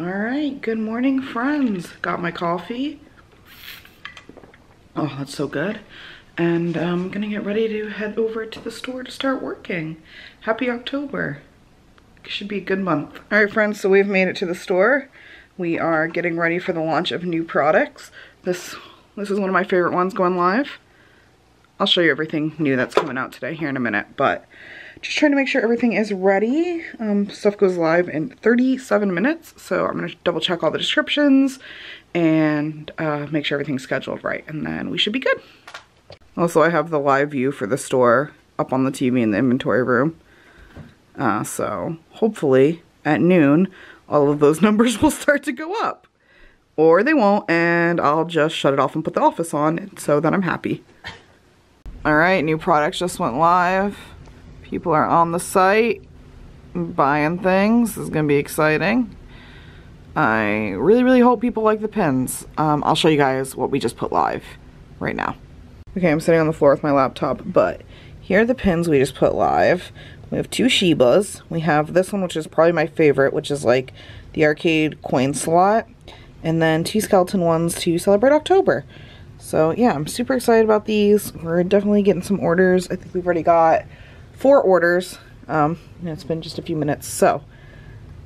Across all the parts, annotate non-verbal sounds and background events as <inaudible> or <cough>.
All right, good morning, friends. Got my coffee. Oh, that's so good. And I'm gonna get ready to head over to the store to start working. Happy October. Should be a good month. All right, friends, so we've made it to the store. We are getting ready for the launch of new products. This, this is one of my favorite ones going live. I'll show you everything new that's coming out today here in a minute, but just trying to make sure everything is ready. Um, stuff goes live in 37 minutes, so I'm gonna double check all the descriptions and uh, make sure everything's scheduled right, and then we should be good. Also, I have the live view for the store up on the TV in the inventory room. Uh, so hopefully at noon, all of those <laughs> numbers will start to go up. Or they won't, and I'll just shut it off and put the office on so that I'm happy. Alright, new products just went live. People are on the site buying things. This is going to be exciting. I really, really hope people like the pins. Um, I'll show you guys what we just put live right now. Okay, I'm sitting on the floor with my laptop, but here are the pins we just put live. We have two Shibas. We have this one, which is probably my favorite, which is like the arcade coin slot. And then two skeleton ones to celebrate October. So yeah, I'm super excited about these. We're definitely getting some orders. I think we've already got four orders. Um, it's been just a few minutes. So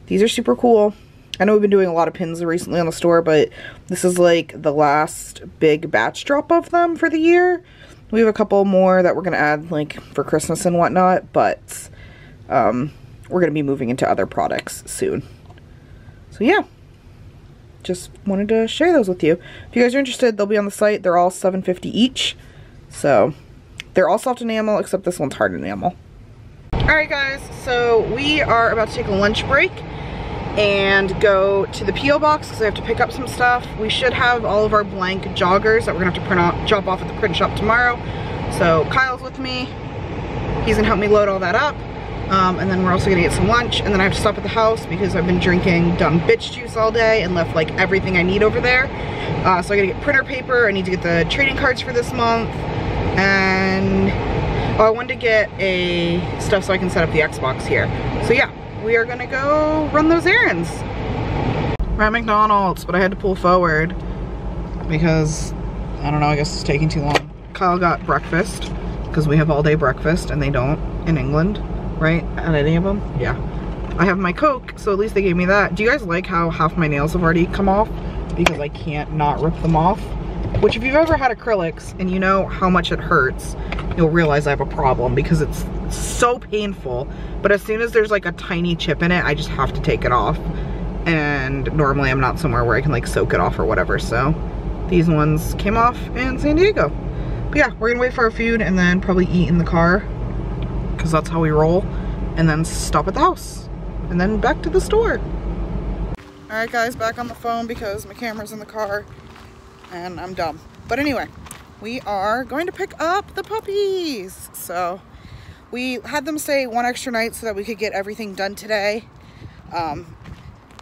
these are super cool. I know we've been doing a lot of pins recently on the store, but this is like the last big batch drop of them for the year. We have a couple more that we're going to add like for Christmas and whatnot, but um, we're going to be moving into other products soon. So yeah, just wanted to share those with you. If you guys are interested, they'll be on the site. They're all 750 each. So they're all soft enamel except this one's hard enamel. Alright guys, so we are about to take a lunch break and go to the P.O. box because I have to pick up some stuff. We should have all of our blank joggers that we're gonna have to print out, drop off at the print shop tomorrow. So Kyle's with me. He's gonna help me load all that up. Um, and then we're also gonna get some lunch and then I have to stop at the house because I've been drinking dumb bitch juice all day and left like everything I need over there. Uh, so I gotta get printer paper, I need to get the trading cards for this month, and oh, I wanted to get a stuff so I can set up the Xbox here. So yeah, we are gonna go run those errands. We're at McDonald's, but I had to pull forward because, I don't know, I guess it's taking too long. Kyle got breakfast because we have all day breakfast and they don't in England right? At any of them? Yeah. I have my Coke, so at least they gave me that. Do you guys like how half my nails have already come off? Because I can't not rip them off. Which if you've ever had acrylics and you know how much it hurts, you'll realize I have a problem because it's so painful. But as soon as there's like a tiny chip in it, I just have to take it off. And normally I'm not somewhere where I can like soak it off or whatever. So these ones came off in San Diego. But yeah, we're gonna wait for our food and then probably eat in the car because that's how we roll, and then stop at the house, and then back to the store. All right, guys, back on the phone because my camera's in the car, and I'm dumb. But anyway, we are going to pick up the puppies. So we had them stay one extra night so that we could get everything done today um,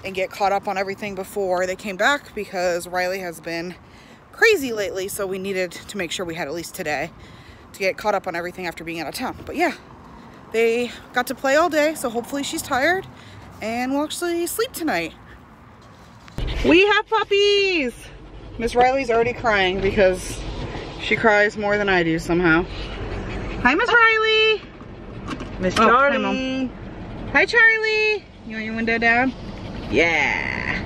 and get caught up on everything before they came back because Riley has been crazy lately. So we needed to make sure we had at least today to get caught up on everything after being out of town. But yeah, they got to play all day, so hopefully she's tired and we'll actually sleep tonight. We have puppies! Miss Riley's already crying because she cries more than I do somehow. Hi, Miss Riley! Miss oh, Charlie! Hi, hi, Charlie! You want your window down? Yeah!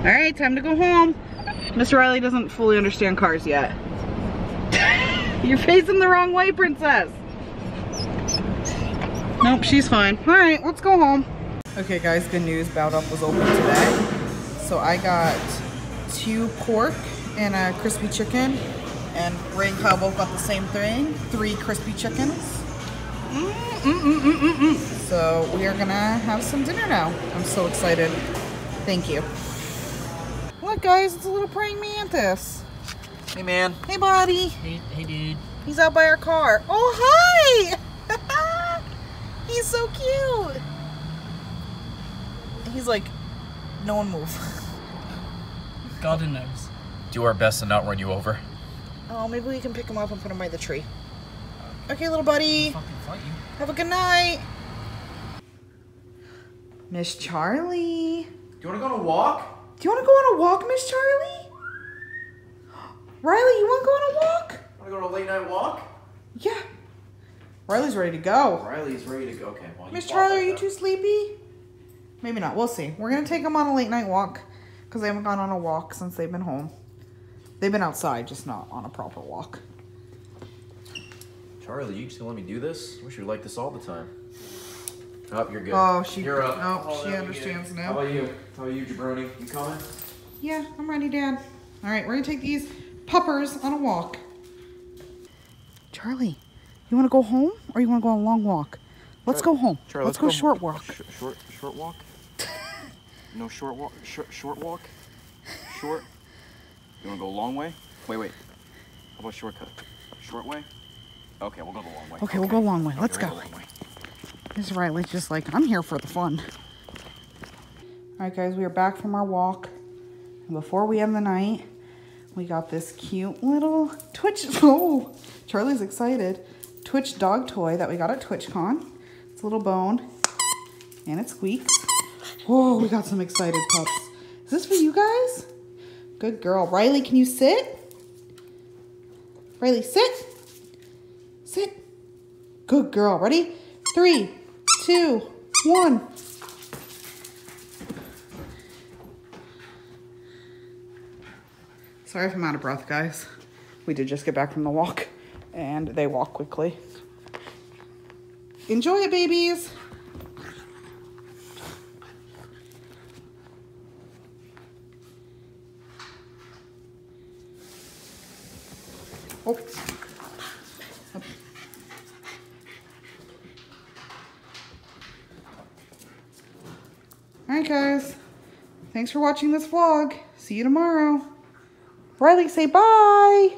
Alright, time to go home. Miss Riley doesn't fully understand cars yet. <laughs> You're facing the wrong way, princess! Nope, she's fine. All right, let's go home. Okay guys, good news. Bound Up was open today. So I got two pork and a crispy chicken. And Ray and Kyle both got the same thing. Three crispy chickens. Mm, mm, mm, so we are gonna have some dinner now. I'm so excited. Thank you. Look guys, it's a little praying mantis. Hey man. Hey buddy. Hey, hey dude. He's out by our car. Oh hi! <laughs> He's so cute. He's like, no one move. <laughs> God knows. Do our best to not run you over. Oh, maybe we can pick him up and put him by the tree. Okay, little buddy. Have a good night. Miss Charlie. Do you want to go on a walk? Do you want to go on a walk, Miss Charlie? Riley, you want to go on a walk? Want to go on a late night walk? Yeah. Riley's ready to go. Riley's ready to go. Okay, well, Miss Charlie, are you that. too sleepy? Maybe not. We'll see. We're gonna take them on a late night walk because they haven't gone on a walk since they've been home. They've been outside, just not on a proper walk. Charlie, you just gonna let me do this? I wish you were like this all the time. Oh, you're good. Oh, she- You're up. oh, Oh, she understands now. How about you? How about you, jabroni? You coming? Yeah, I'm ready, Dad. All right, we're gonna take these puppers on a walk. Charlie, you want to go home or you want to go on a long walk? Let's uh, go home. Charlie, let's, go, short walk. Sh- short, short walk. No short walk. Short, short walk. Short. You wanna go a long way? Wait, wait. How about shortcut? Short way. Okay, we'll go the long way. Okay, we'll go a long way. Let's go. way. Miss Riley's just like, I'm here for the fun. All right, guys, we are back from our walk. And before we end the night, we got this cute little Twitch. <laughs> Oh, Charlie's excited. Twitch dog toy that we got at TwitchCon. It's a little bone, and it squeaks. Whoa, we got some excited pups. Is this for you guys? Good girl. Riley, can you sit? Riley, sit. Sit. Good girl. Ready? Three, two, one. Sorry if I'm out of breath, guys. We did just get back from the walk, and they walk quickly. Enjoy it, babies. Alright guys, thanks for watching this vlog. See you tomorrow. Riley, say bye!